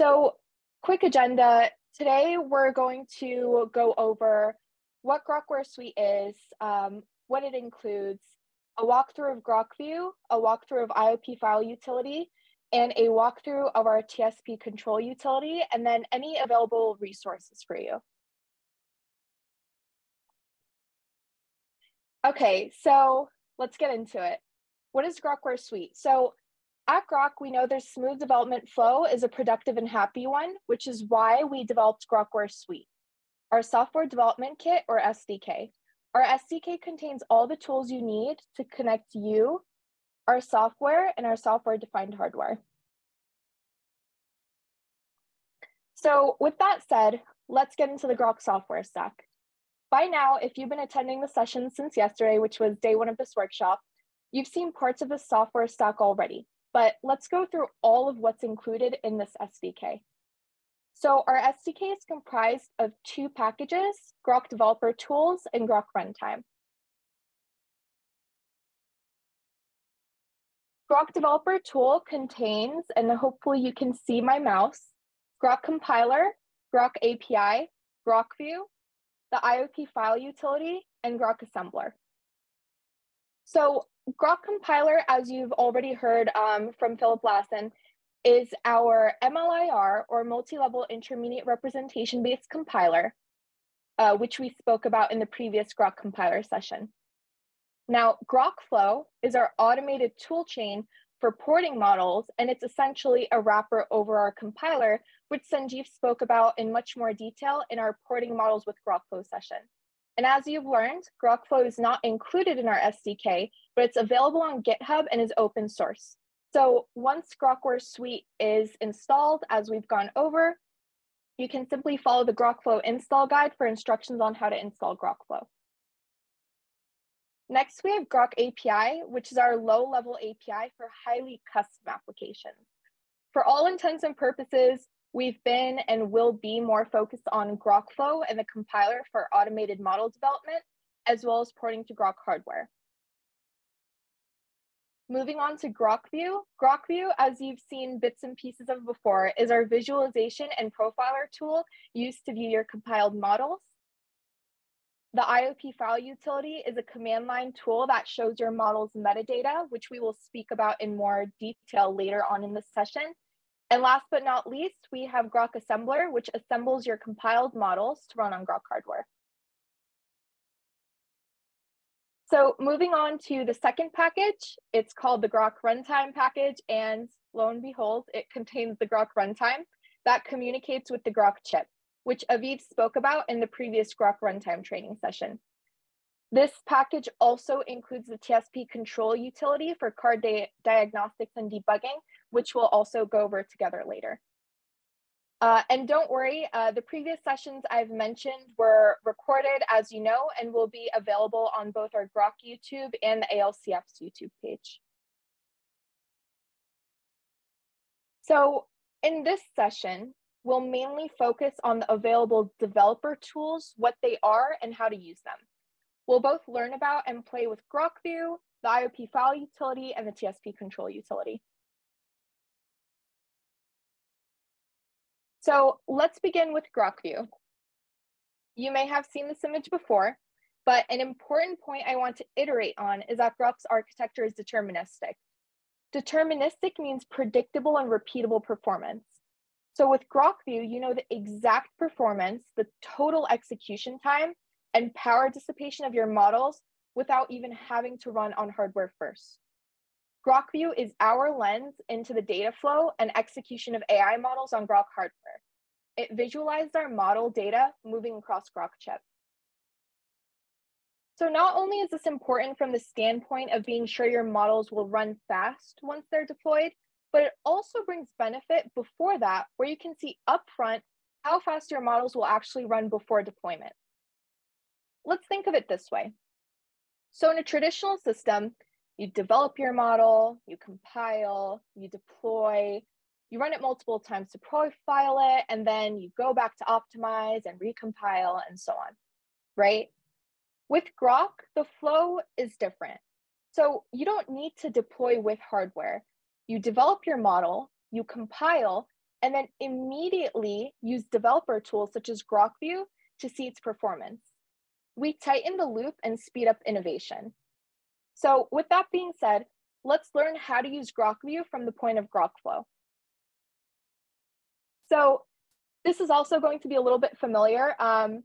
So quick agenda. Today we're going to go over what GroqWare Suite is, um, what it includes, a walkthrough of GroqView, a walkthrough of IOP file utility, and a walkthrough of our TSP control utility, and then any available resources for you. Okay, so let's get into it. What is GroqWare Suite? So at Groq, we know their smooth development flow is a productive and happy one, which is why we developed GroqWare Suite, our software development kit or SDK. Our SDK contains all the tools you need to connect you, our software, and our software defined hardware. So with that said, let's get into the Groq software stack. By now, if you've been attending the session since yesterday, which was day one of this workshop, you've seen parts of the software stack already, but let's go through all of what's included in this SDK. So our SDK is comprised of two packages, Groq Developer Tools and Groq Runtime. Groq Developer Tool contains, and hopefully you can see my mouse, Groq Compiler, Groq API, Groq View, the IOP file utility, and Groq Assembler. So Groq Compiler, as you've already heard um, from Philip Lassen, is our MLIR or multi-level intermediate representation-based compiler, uh, which we spoke about in the previous Groq compiler session. Now, GroqFlow is our automated toolchain for porting models, and it's essentially a wrapper over our compiler, which Sanjeev spoke about in much more detail in our porting models with GroqFlow session. And as you've learned, GroqFlow is not included in our SDK, but it's available on GitHub and is open source. So once GroqWare Suite is installed, as we've gone over, you can simply follow the GroqFlow install guide for instructions on how to install GroqFlow. Next, we have Groq API, which is our low-level API for highly custom applications. For all intents and purposes, we've been and will be more focused on GroqFlow and the compiler for automated model development, as well as porting to Groq hardware. Moving on to GroqView. GroqView, as you've seen bits and pieces of before, is our visualization and profiler tool used to view your compiled models. The IOP file utility is a command line tool that shows your model's metadata, which we will speak about in more detail later on in this session. And last but not least, we have Groq Assembler, which assembles your compiled models to run on Groq hardware. So moving on to the second package, it's called the Groq Runtime package, and lo and behold, it contains the Groq Runtime that communicates with the Groq chip, which Aviv spoke about in the previous Groq Runtime training session. This package also includes the TSP control utility for card di diagnostics and debugging, which we'll also go over together later. Uh, and don't worry, uh, the previous sessions I've mentioned were recorded, as you know, and will be available on both our Groq YouTube and the ALCF's YouTube page. So in this session, we'll mainly focus on the available developer tools, what they are, and how to use them. We'll both learn about and play with GroqView, the IOP file utility, and the TSP control utility. So let's begin with GroqView. You may have seen this image before, but an important point I want to iterate on is that Groq's architecture is deterministic. Deterministic means predictable and repeatable performance. So with GroqView, you know the exact performance, the total execution time, and power dissipation of your models without even having to run on hardware first. GroqView is our lens into the data flow and execution of AI models on Groq hardware. It visualized our model data moving across Groq chip. So not only is this important from the standpoint of being sure your models will run fast once they're deployed, but it also brings benefit before that, where you can see upfront how fast your models will actually run before deployment. Let's think of it this way. So in a traditional system, you develop your model, you compile, you deploy, you run it multiple times to profile it, and then you go back to optimize and recompile and so on, right? With Groq, the flow is different. So you don't need to deploy with hardware. You develop your model, you compile, and then immediately use developer tools such as GroqView to see its performance. We tighten the loop and speed up innovation. So with that being said, let's learn how to use GroqView from the point of GroqFlow. So this is also going to be a little bit familiar. Um,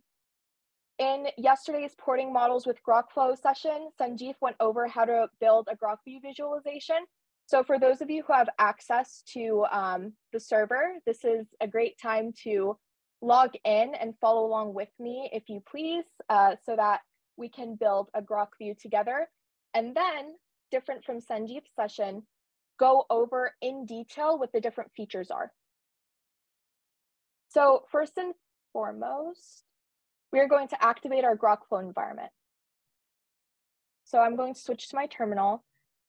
in yesterday's porting models with GroqFlow session, Sanjeev went over how to build a GroqView visualization. So for those of you who have access to um, the server, this is a great time to log in and follow along with me, if you please, uh, so that we can build a GroqView together. And then, different from Sanjeev's session, go over in detail what the different features are. So first and foremost, we're going to activate our GroqFlow environment. So I'm going to switch to my terminal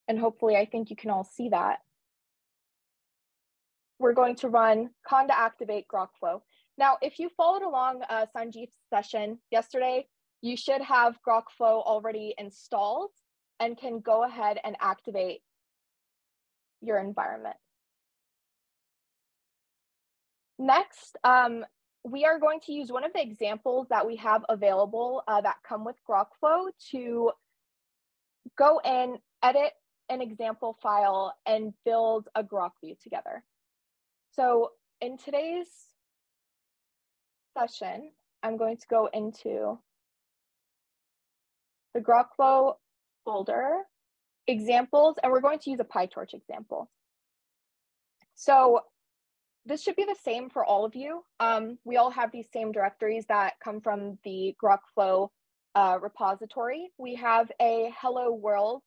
and hopefully I think you can all see that. We're going to run conda activate GroqFlow. Now, if you followed along uh, Sanjeev's session yesterday, you should have GroqFlow already installed and can go ahead and activate your environment. Next, um, we are going to use one of the examples that we have available uh, that come with GroqFlow to go in, edit an example file, and build a Groq view together. So in today's session, I'm going to go into the GroqFlow folder, examples, and we're going to use a PyTorch example. So this should be the same for all of you. Um, we all have these same directories that come from the GroqFlow uh, repository. We have a hello world.py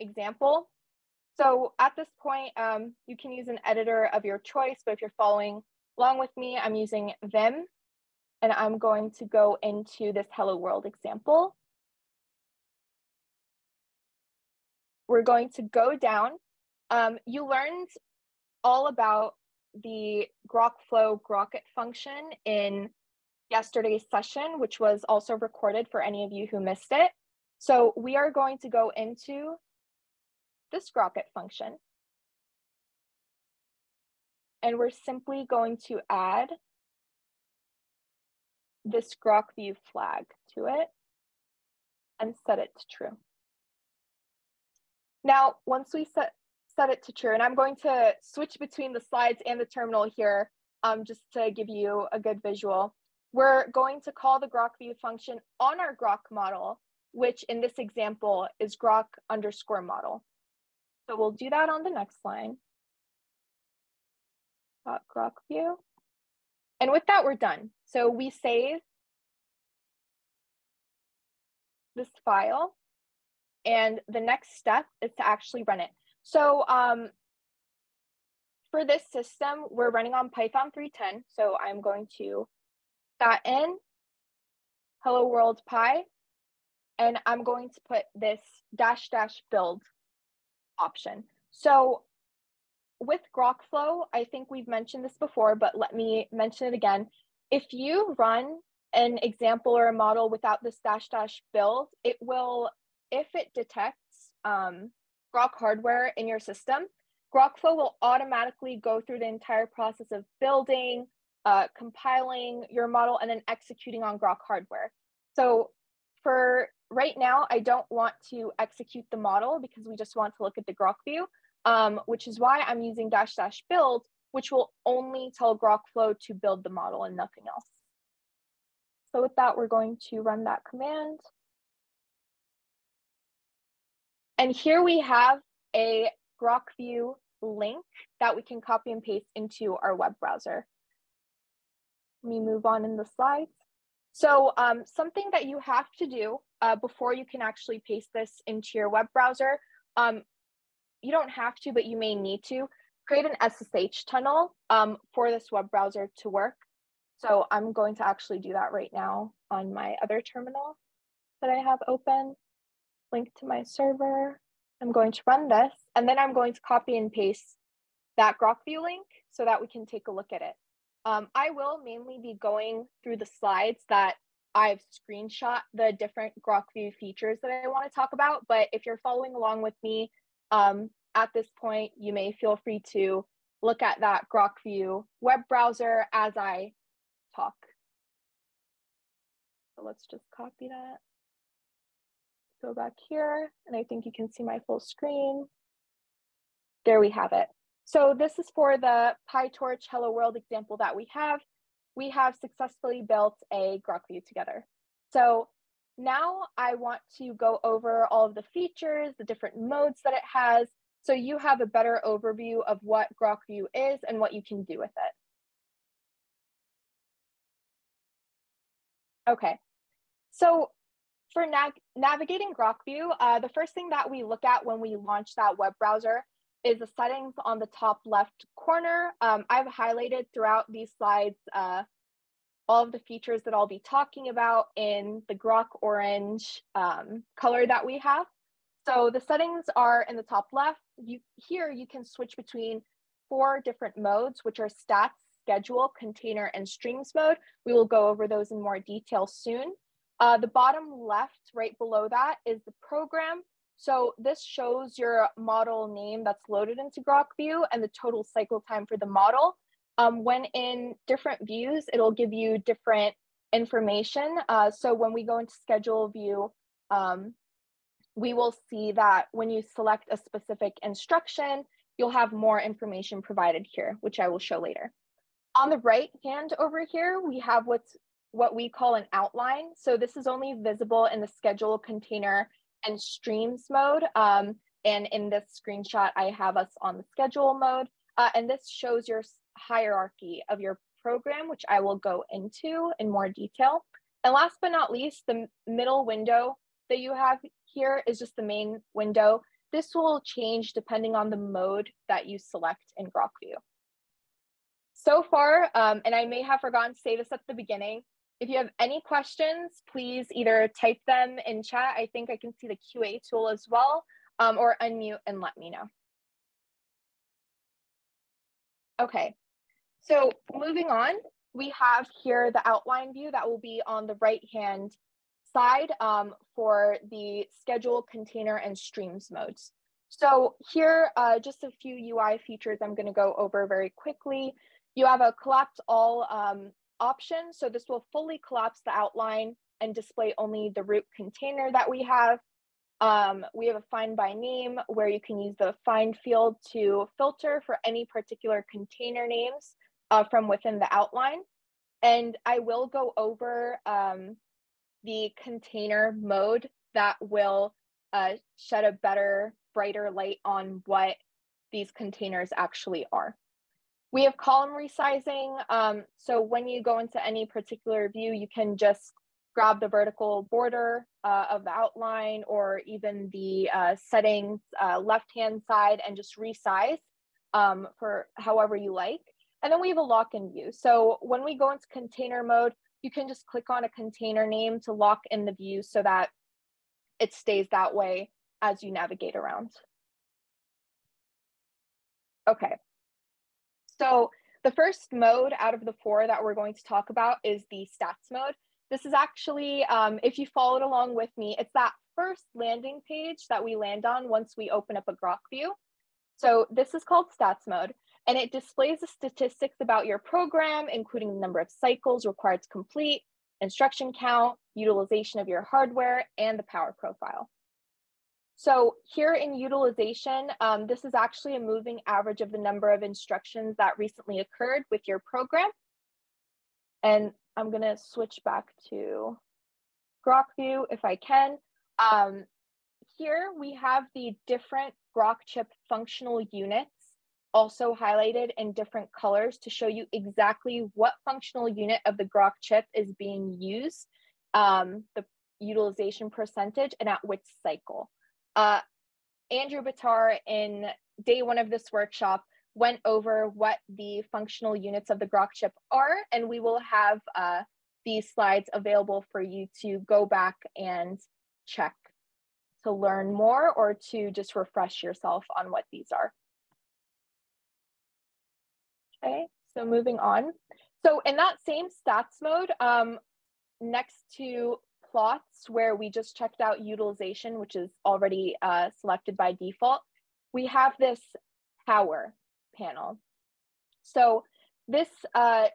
example. So at this point, um, you can use an editor of your choice, but if you're following along with me, I'm using Vim, and I'm going to go into this hello world example. We're going to go down um, you learned all about the groq GroqFlow groqit function in yesterday's session, which was also recorded for any of you who missed it. So we are going to go into this groqit function. And we're simply going to add this GroqView flag to it and set it to true. Now, once we set set it to true. And I'm going to switch between the slides and the terminal here um, just to give you a good visual. We're going to call the GroqView function on our Groq model, which in this example is Groq underscore model. So we'll do that on the next line. Groq view. And with that, we're done. So we save this file. And the next step is to actually run it. So um, for this system, we're running on Python 3.10. So I'm going to dot in hello world pi, and I'm going to put this dash dash build option. So with GroqFlow, I think we've mentioned this before, but let me mention it again. If you run an example or a model without this dash dash build, it will, if it detects um, Groq hardware in your system, GroqFlow will automatically go through the entire process of building, uh, compiling your model, and then executing on Groq hardware. So for right now, I don't want to execute the model because we just want to look at the Groq view, um, which is why I'm using dash dash build, which will only tell GroqFlow to build the model and nothing else. So with that, we're going to run that command. And here we have a GroqView link that we can copy and paste into our web browser. Let me move on in the slides. So um, something that you have to do uh, before you can actually paste this into your web browser, um, you don't have to, but you may need to, create an SSH tunnel um, for this web browser to work. So I'm going to actually do that right now on my other terminal that I have open link to my server. I'm going to run this, and then I'm going to copy and paste that GroqView link so that we can take a look at it. Um, I will mainly be going through the slides that I've screenshot the different GroqView features that I want to talk about. But if you're following along with me, um, at this point, you may feel free to look at that GroqView web browser as I talk. So let's just copy that. Go back here, and I think you can see my full screen. There we have it. So this is for the PyTorch Hello World example that we have. We have successfully built a GroqView together. So now I want to go over all of the features, the different modes that it has, so you have a better overview of what Groq View is and what you can do with it. Okay, so for nav navigating GroqView, uh, the first thing that we look at when we launch that web browser is the settings on the top left corner. Um, I've highlighted throughout these slides uh, all of the features that I'll be talking about in the Groq orange um, color that we have. So the settings are in the top left. You, here you can switch between four different modes, which are stats, schedule, container, and streams mode. We will go over those in more detail soon. Uh, the bottom left, right below that, is the program. So this shows your model name that's loaded into GroqView and the total cycle time for the model. Um, when in different views, it'll give you different information. Uh, so when we go into schedule view, um, we will see that when you select a specific instruction, you'll have more information provided here, which I will show later. On the right hand over here, we have what's what we call an outline. So this is only visible in the schedule container and streams mode. Um, and in this screenshot, I have us on the schedule mode. Uh, and this shows your hierarchy of your program, which I will go into in more detail. And last but not least, the middle window that you have here is just the main window. This will change depending on the mode that you select in GroqView. So far, um, and I may have forgotten to say this at the beginning, if you have any questions, please either type them in chat. I think I can see the QA tool as well, um, or unmute and let me know. Okay, so moving on, we have here the outline view that will be on the right hand side um, for the schedule, container, and streams modes. So here, uh, just a few UI features I'm going to go over very quickly. You have a collapse all um, option. So this will fully collapse the outline and display only the root container that we have. Um, we have a find by name where you can use the find field to filter for any particular container names uh, from within the outline. And I will go over um, the container mode that will uh, shed a better, brighter light on what these containers actually are. We have column resizing. Um, so when you go into any particular view, you can just grab the vertical border uh, of the outline or even the uh, settings uh, left-hand side and just resize um, for however you like. And then we have a lock-in view. So when we go into container mode, you can just click on a container name to lock in the view so that it stays that way as you navigate around. Okay, so the first mode out of the four that we're going to talk about is the stats mode. This is actually, um, if you followed along with me, it's that first landing page that we land on once we open up a Groq view. So this is called stats mode and it displays the statistics about your program, including the number of cycles required to complete, instruction count, utilization of your hardware, and the power profile. So here in utilization, um, this is actually a moving average of the number of instructions that recently occurred with your program. And I'm gonna switch back to Groq view if I can. Um, here we have the different Groq chip functional units also highlighted in different colors to show you exactly what functional unit of the Groq chip is being used, um, the utilization percentage, and at which cycle. Uh, Andrew Bitar in day one of this workshop went over what the functional units of the Groq chip are, and we will have uh, these slides available for you to go back and check to learn more or to just refresh yourself on what these are. Okay, so moving on. So in that same stats mode, um, next to plots where we just checked out utilization, which is already uh, selected by default, we have this power panel. So this uh,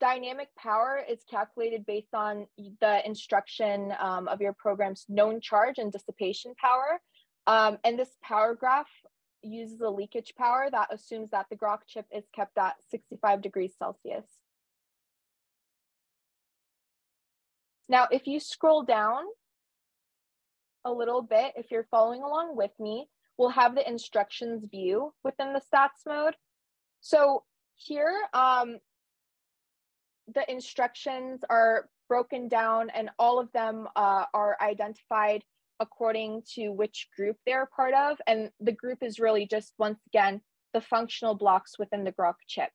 dynamic power is calculated based on the instruction um, of your program's known charge and dissipation power. Um, and this power graph uses a leakage power that assumes that the Groq chip is kept at 65 degrees Celsius. Now, if you scroll down a little bit, if you're following along with me, we'll have the instructions view within the stats mode. So here, um, the instructions are broken down and all of them uh, are identified according to which group they're part of. And the group is really just, once again, the functional blocks within the Groq chip.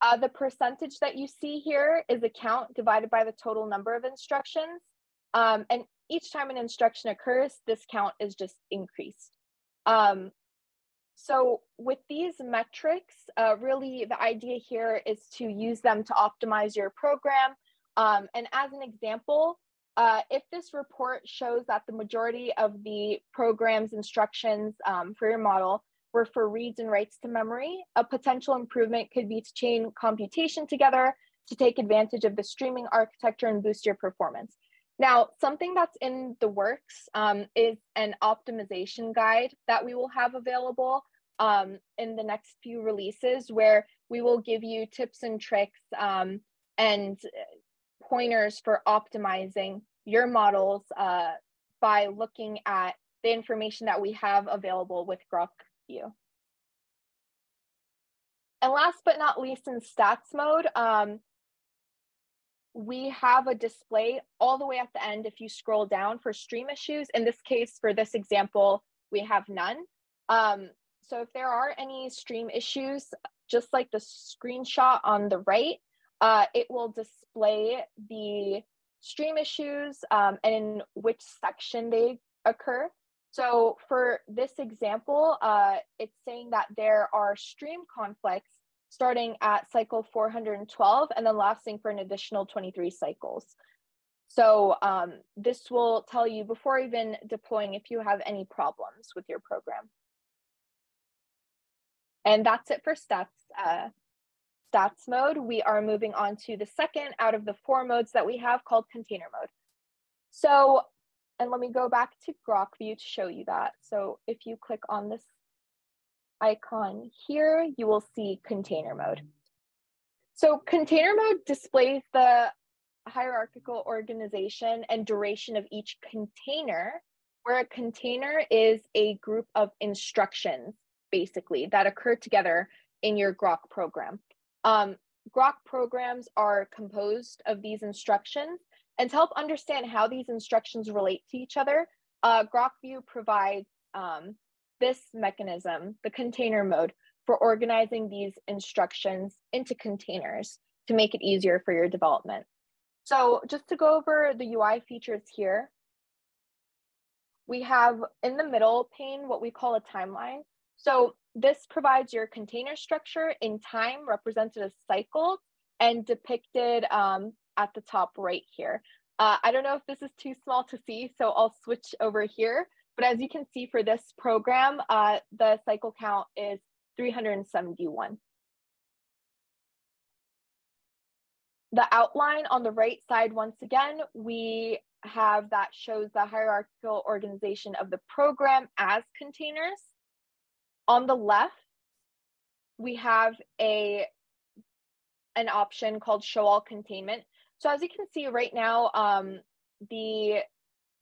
Uh, the percentage that you see here is a count divided by the total number of instructions. Um, and each time an instruction occurs, this count is just increased. Um, so with these metrics, uh, really the idea here is to use them to optimize your program. Um, and as an example, uh, if this report shows that the majority of the program's instructions um, for your model were for reads and writes to memory, a potential improvement could be to chain computation together to take advantage of the streaming architecture and boost your performance. Now, something that's in the works um, is an optimization guide that we will have available um, in the next few releases where we will give you tips and tricks um, and pointers for optimizing your models uh, by looking at the information that we have available with Groq View. And last but not least in stats mode, um, we have a display all the way at the end if you scroll down for stream issues. In this case, for this example, we have none. Um, so if there are any stream issues, just like the screenshot on the right, uh, it will display the stream issues um, and in which section they occur. So for this example, uh, it's saying that there are stream conflicts starting at cycle 412 and then lasting for an additional 23 cycles. So um, this will tell you before even deploying if you have any problems with your program. And that's it for stats, uh, stats mode. We are moving on to the second out of the four modes that we have called container mode. So, and let me go back to Groq view to show you that. So if you click on this icon here, you will see container mode. So container mode displays the hierarchical organization and duration of each container, where a container is a group of instructions basically that occur together in your Groq program. Um, Groq programs are composed of these instructions, and to help understand how these instructions relate to each other, uh, GroqView provides um, this mechanism, the container mode, for organizing these instructions into containers to make it easier for your development. So just to go over the UI features here, we have in the middle pane what we call a timeline. So this provides your container structure in time represented as cycles and depicted um, at the top right here. Uh, I don't know if this is too small to see, so I'll switch over here. But as you can see for this program, uh, the cycle count is 371. The outline on the right side, once again, we have that shows the hierarchical organization of the program as containers. On the left, we have a an option called show all containment. So as you can see right now, um, the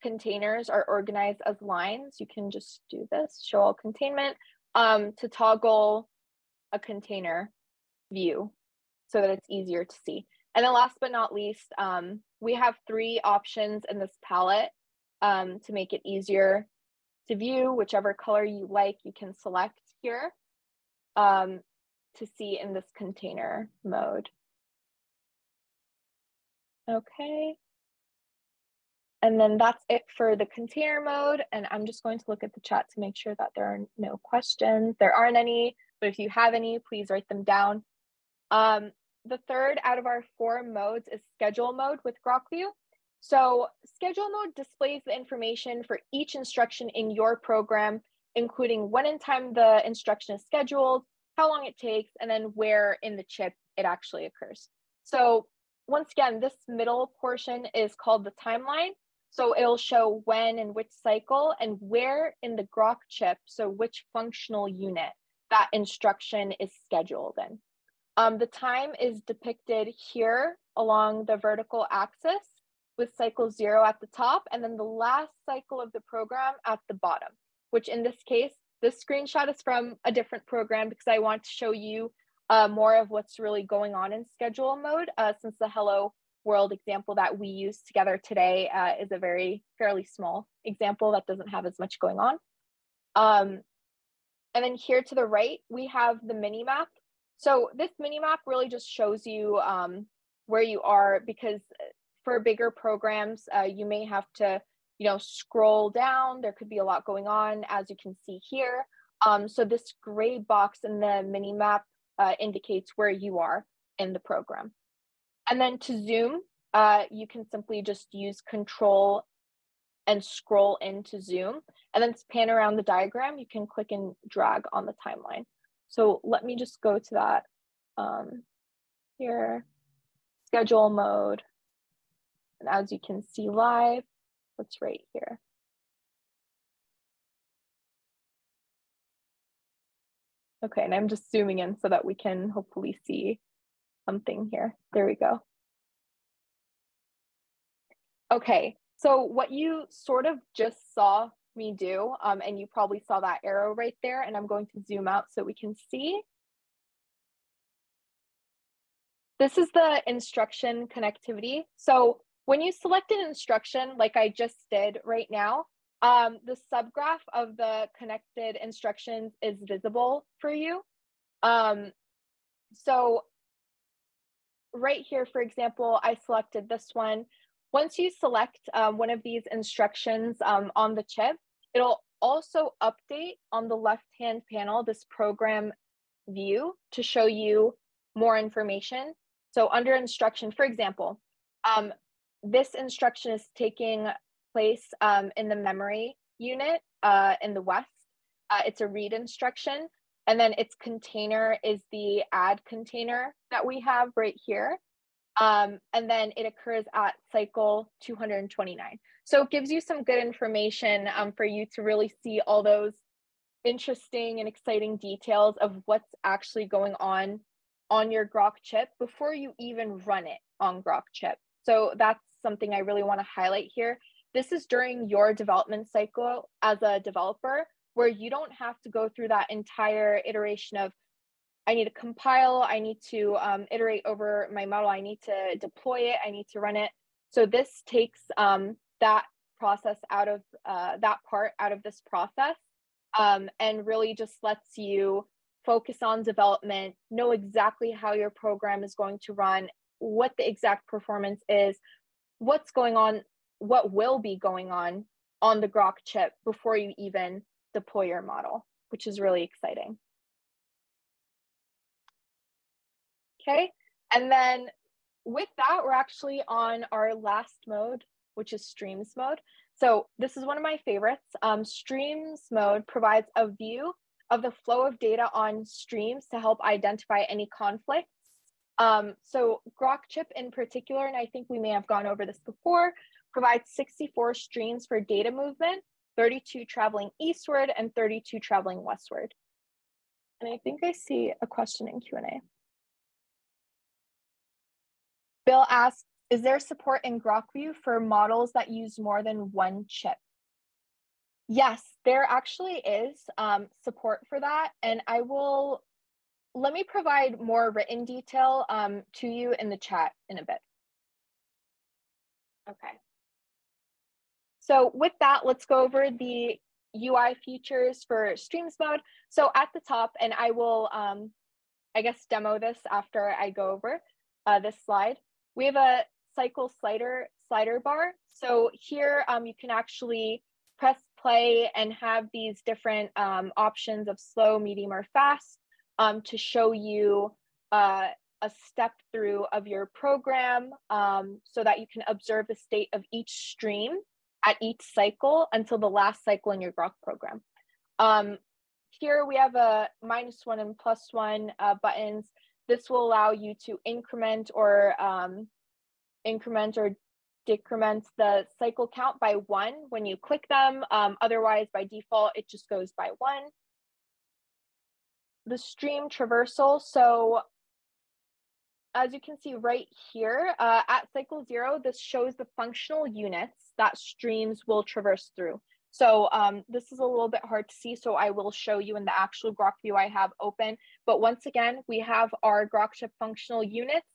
containers are organized as lines. You can just do this, show all containment, um, to toggle a container view so that it's easier to see. And then last but not least, um, we have three options in this palette um, to make it easier to view whichever color you like, you can select here um, to see in this container mode. Okay. And then that's it for the container mode. And I'm just going to look at the chat to make sure that there are no questions. There aren't any, but if you have any, please write them down. Um, the third out of our four modes is schedule mode with GroqView. So schedule mode displays the information for each instruction in your program including when in time the instruction is scheduled, how long it takes, and then where in the chip it actually occurs. So once again, this middle portion is called the timeline. So it'll show when and which cycle and where in the Groq chip, so which functional unit that instruction is scheduled in. Um, the time is depicted here along the vertical axis with cycle zero at the top and then the last cycle of the program at the bottom, which in this case, this screenshot is from a different program because I want to show you uh, more of what's really going on in schedule mode uh, since the hello world example that we use together today uh, is a very fairly small example that doesn't have as much going on. Um, and then here to the right, we have the mini map. So this mini map really just shows you um, where you are because for bigger programs, uh, you may have to, you know, scroll down. There could be a lot going on as you can see here. Um, so this gray box in the mini map uh, indicates where you are in the program. And then to zoom, uh, you can simply just use control and scroll into zoom. And then to pan around the diagram, you can click and drag on the timeline. So let me just go to that um, here, schedule mode. And as you can see live, what's right here. Okay, and I'm just zooming in so that we can hopefully see something here. There we go. Okay, so what you sort of just saw me do, um, and you probably saw that arrow right there, and I'm going to zoom out so we can see. This is the instruction connectivity. So when you select an instruction, like I just did right now, um, the subgraph of the connected instructions is visible for you. Um, so right here, for example, I selected this one. Once you select um, one of these instructions um, on the chip, it'll also update on the left-hand panel this program view to show you more information. So under instruction, for example, um, this instruction is taking place um, in the memory unit uh, in the West. Uh, it's a read instruction. And then its container is the add container that we have right here. Um, and then it occurs at cycle 229. So it gives you some good information um, for you to really see all those interesting and exciting details of what's actually going on on your Groq chip before you even run it on Groq chip. So that's something I really want to highlight here. This is during your development cycle as a developer where you don't have to go through that entire iteration of I need to compile, I need to um, iterate over my model, I need to deploy it, I need to run it. So this takes um, that process out of uh, that part out of this process um, and really just lets you focus on development, know exactly how your program is going to run, what the exact performance is, what's going on, what will be going on on the Groq chip before you even deploy your model, which is really exciting. Okay, and then with that, we're actually on our last mode, which is streams mode. So this is one of my favorites. Um, streams mode provides a view of the flow of data on streams to help identify any conflicts. Um, so Groq chip in particular, and I think we may have gone over this before, provides 64 streams for data movement 32 traveling eastward, and 32 traveling westward. And I think I see a question in Q&A. Bill asks, is there support in GroqView for models that use more than one chip? Yes, there actually is um, support for that. And I will, let me provide more written detail um, to you in the chat in a bit. Okay. So with that, let's go over the UI features for streams mode. So at the top, and I will, um, I guess, demo this after I go over uh, this slide. We have a cycle slider slider bar. So here um, you can actually press play and have these different um, options of slow, medium, or fast um, to show you uh, a step through of your program um, so that you can observe the state of each stream at each cycle until the last cycle in your Groq program. Um, here we have a minus one and plus one uh, buttons. This will allow you to increment or um, increment or decrement the cycle count by one when you click them. Um, otherwise, by default, it just goes by one. The stream traversal. So as you can see right here, uh, at cycle zero, this shows the functional units that streams will traverse through. So um, this is a little bit hard to see, so I will show you in the actual Groq view I have open. But once again, we have our Groq chip functional units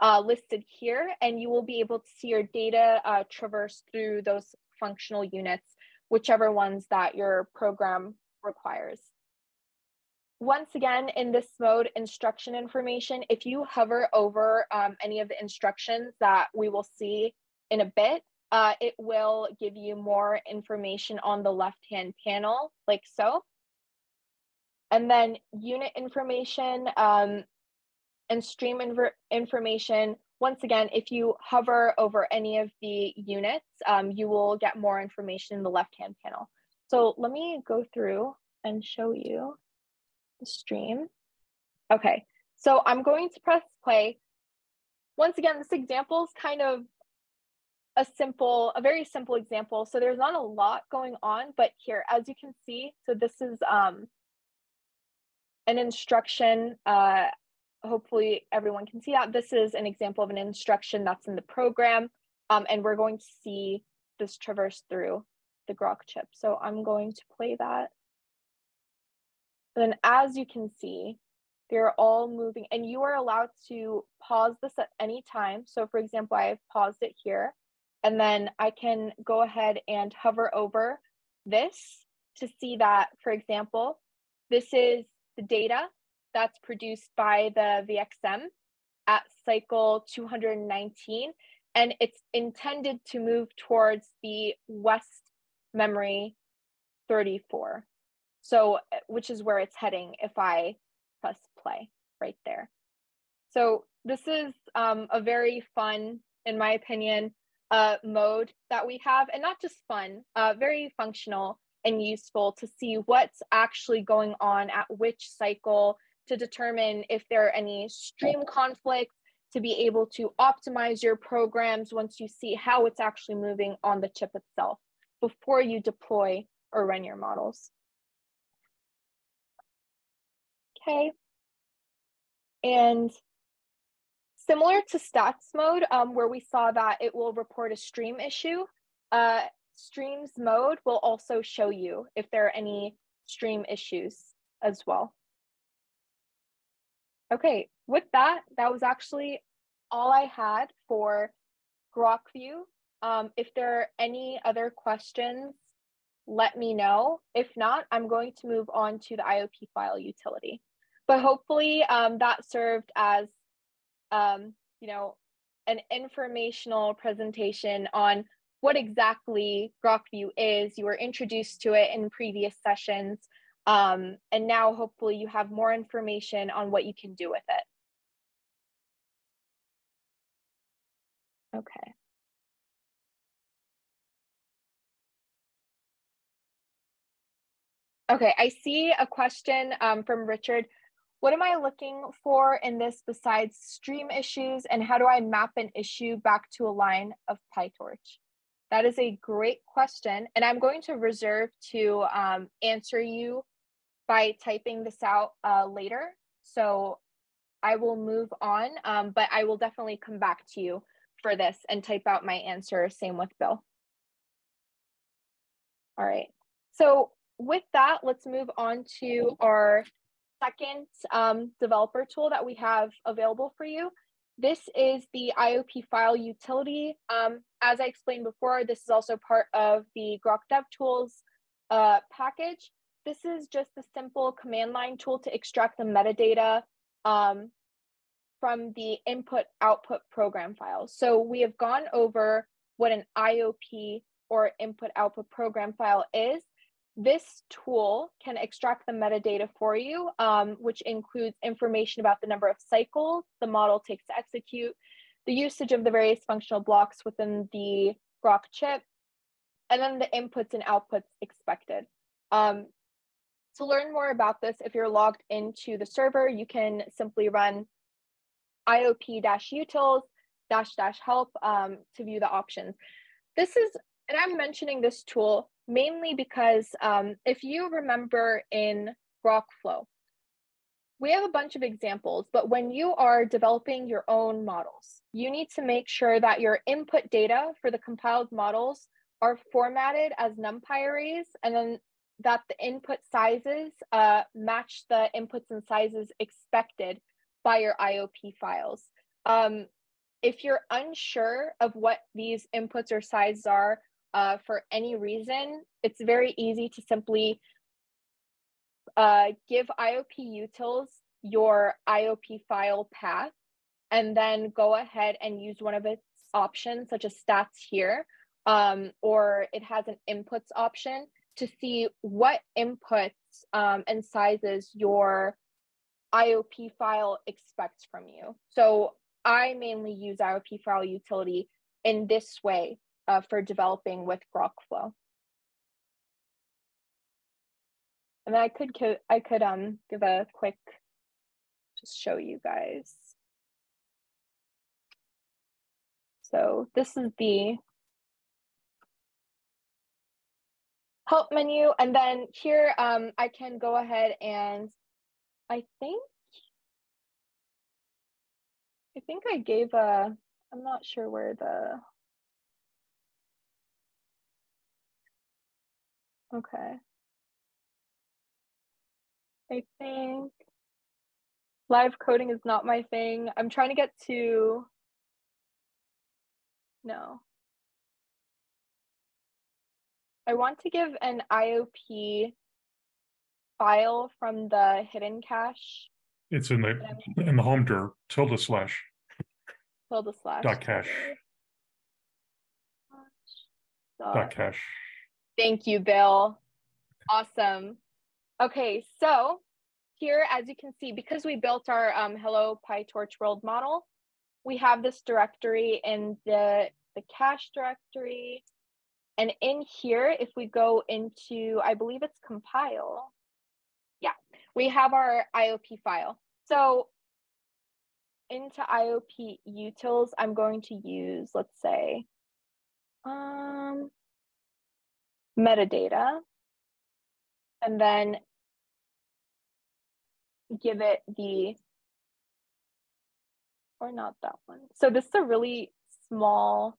uh, listed here, and you will be able to see your data uh, traverse through those functional units, whichever ones that your program requires. Once again, in this mode, instruction information, if you hover over um, any of the instructions that we will see in a bit, uh, it will give you more information on the left-hand panel, like so. And then unit information um, and stream information. Once again, if you hover over any of the units, um, you will get more information in the left-hand panel. So let me go through and show you the stream. Okay, so I'm going to press play. Once again, this example is kind of a simple, a very simple example. So there's not a lot going on, but here, as you can see, so this is um, an instruction. Uh, hopefully everyone can see that. This is an example of an instruction that's in the program. Um, and we're going to see this traverse through the Groq chip. So I'm going to play that. And then as you can see, they're all moving and you are allowed to pause this at any time. So for example, I've paused it here and then I can go ahead and hover over this to see that, for example, this is the data that's produced by the VXM at cycle 219, and it's intended to move towards the west memory 34. So, uh, which is where it's heading if I press play right there. So this is um, a very fun, in my opinion, uh, mode that we have, and not just fun, uh, very functional and useful to see what's actually going on at which cycle to determine if there are any stream conflicts, to be able to optimize your programs once you see how it's actually moving on the chip itself before you deploy or run your models. Okay. And similar to stats mode, um, where we saw that it will report a stream issue, uh, streams mode will also show you if there are any stream issues as well. Okay, with that, that was actually all I had for GroqView. Um, if there are any other questions, let me know. If not, I'm going to move on to the IOP file utility but hopefully um, that served as um, you know an informational presentation on what exactly GroqView is. You were introduced to it in previous sessions, um, and now hopefully you have more information on what you can do with it. Okay. Okay, I see a question um, from Richard. What am I looking for in this besides stream issues and how do I map an issue back to a line of PyTorch? That is a great question. And I'm going to reserve to um, answer you by typing this out uh, later. So I will move on, um, but I will definitely come back to you for this and type out my answer. Same with Bill. All right. So with that, let's move on to our second um, developer tool that we have available for you. This is the IOP file utility. Um, as I explained before, this is also part of the Groq DevTools uh, package. This is just a simple command line tool to extract the metadata um, from the input output program file. So we have gone over what an IOP or input output program file is. This tool can extract the metadata for you, um, which includes information about the number of cycles the model takes to execute, the usage of the various functional blocks within the Groq chip, and then the inputs and outputs expected. Um, To learn more about this, if you're logged into the server, you can simply run iop-utils dash dash help um, to view the options. This is, and I'm mentioning this tool mainly because um, if you remember in GroqFlow, we have a bunch of examples, but when you are developing your own models, you need to make sure that your input data for the compiled models are formatted as NumPy arrays and then that the input sizes uh, match the inputs and sizes expected by your IOP files. Um, if you're unsure of what these inputs or sizes are uh, for any reason, it's very easy to simply uh, give IOP utils your IOP file path and then go ahead and use one of its options, such as stats here, um, or it has an inputs option to see what inputs um, and sizes your IOP file expects from you. So I mainly use IOP file utility in this way uh, for developing with GroqFlow. And then I could I could um give a quick just show you guys. So this is the help menu. And then here um, I can go ahead and I think, I think I gave a, I'm not sure where the, okay. I think live coding is not my thing. I'm trying to get to, no. I want to give an IOP file from the hidden cache. It's in the in the home dir tilde slash tilde slash dot cache. Dot cache. Thank you, Bill. Awesome. Okay, so here, as you can see, because we built our um, Hello PyTorch world model, we have this directory in the, the cache directory. And in here, if we go into, I believe it's compile, yeah, we have our IOP file. So into IOP utils, I'm going to use, let's say, um, metadata, and then give it the, or not that one. So this is a really small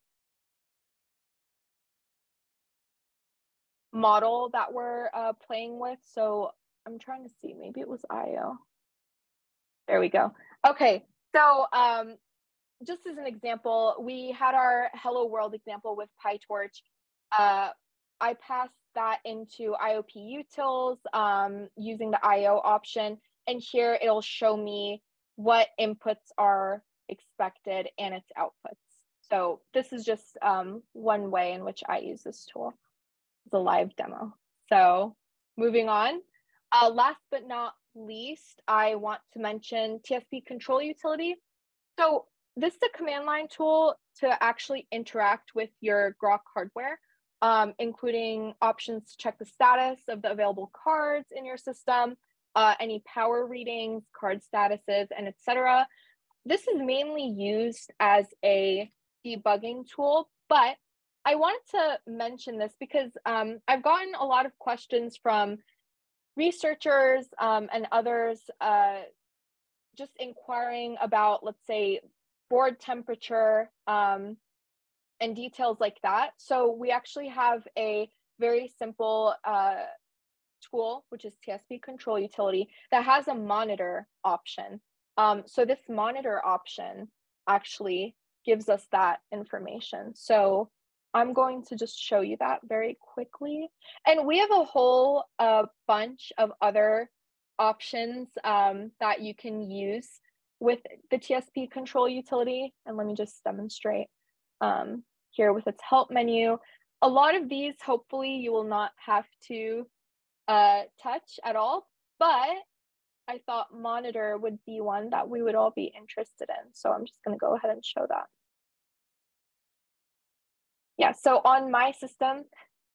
model that we're uh, playing with. So I'm trying to see, maybe it was IO. There we go. Okay, so um, just as an example, we had our Hello World example with PyTorch. Uh, I passed that into IOP utils um, using the IO option. And here it'll show me what inputs are expected and its outputs. So this is just um, one way in which I use this tool the live demo. So moving on, uh, last but not least, I want to mention TSP control utility. So this is a command line tool to actually interact with your Groq hardware, um, including options to check the status of the available cards in your system, uh, any power readings, card statuses, and etc. This is mainly used as a debugging tool, but I wanted to mention this because um, I've gotten a lot of questions from researchers um, and others uh, just inquiring about, let's say, board temperature um, and details like that. So we actually have a very simple uh, tool, which is TSP control utility, that has a monitor option. Um, so this monitor option actually gives us that information. So I'm going to just show you that very quickly. And we have a whole uh, bunch of other options um, that you can use with the TSP control utility. And let me just demonstrate um, here with its help menu. A lot of these, hopefully you will not have to uh, touch at all, but I thought monitor would be one that we would all be interested in. So I'm just gonna go ahead and show that yeah, so on my system,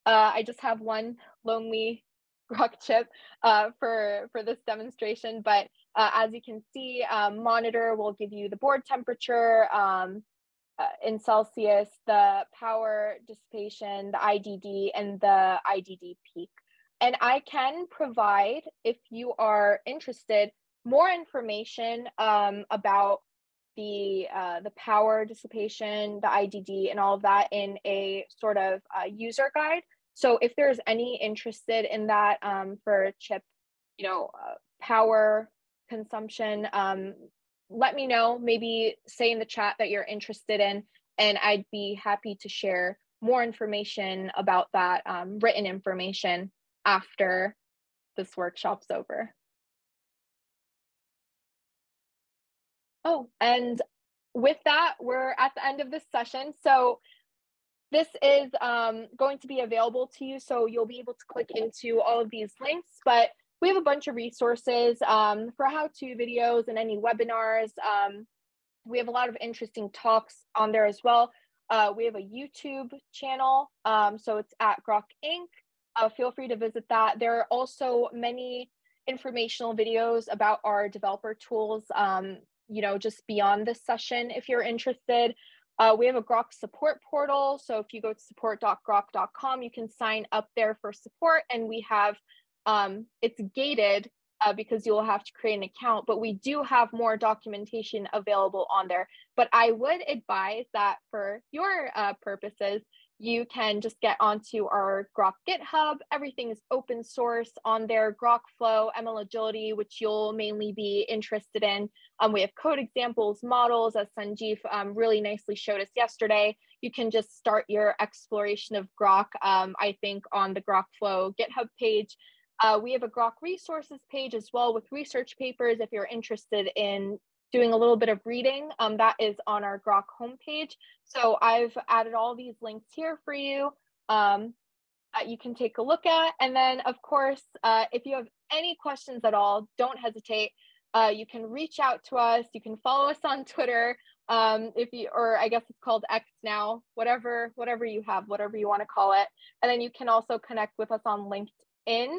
uh, I just have one lonely Groq chip uh, for, for this demonstration. But uh, as you can see, um, monitor will give you the board temperature um, uh, in Celsius, the power dissipation, the IDD, and the IDD peak. And I can provide, if you are interested, more information um, about the uh, the power dissipation, the IDD, and all of that in a sort of uh, user guide. So if there's any interested in that um, for chip, you know, uh, power consumption, um, let me know. Maybe say in the chat that you're interested in, and I'd be happy to share more information about that um, written information after this workshop's over. Oh, and with that, we're at the end of this session. So this is um, going to be available to you. So you'll be able to click into all of these links, but we have a bunch of resources um, for how-to videos and any webinars. Um, we have a lot of interesting talks on there as well. Uh, we have a YouTube channel, um, so it's at Groq Inc. Uh, feel free to visit that. There are also many informational videos about our developer tools um, you know, just beyond this session if you're interested. Uh, we have a Groq support portal. So if you go to support.groq.com, you can sign up there for support. And we have, um, it's gated uh, because you'll have to create an account, but we do have more documentation available on there. But I would advise that for your uh, purposes, you can just get onto our Groq GitHub. Everything is open source on there, Groq Flow, ML Agility, which you'll mainly be interested in. Um, we have code examples, models, as Sanjeev um, really nicely showed us yesterday. You can just start your exploration of Groq, um, I think, on the Groq Flow GitHub page. Uh, we have a Groq resources page as well with research papers if you're interested in doing a little bit of reading. Um, that is on our Groq homepage. So I've added all these links here for you um, that you can take a look at. And then, of course, uh, if you have any questions at all, don't hesitate. Uh, you can reach out to us. You can follow us on Twitter. Um, if you, or I guess it's called X now, whatever, whatever you have, whatever you want to call it. And then you can also connect with us on LinkedIn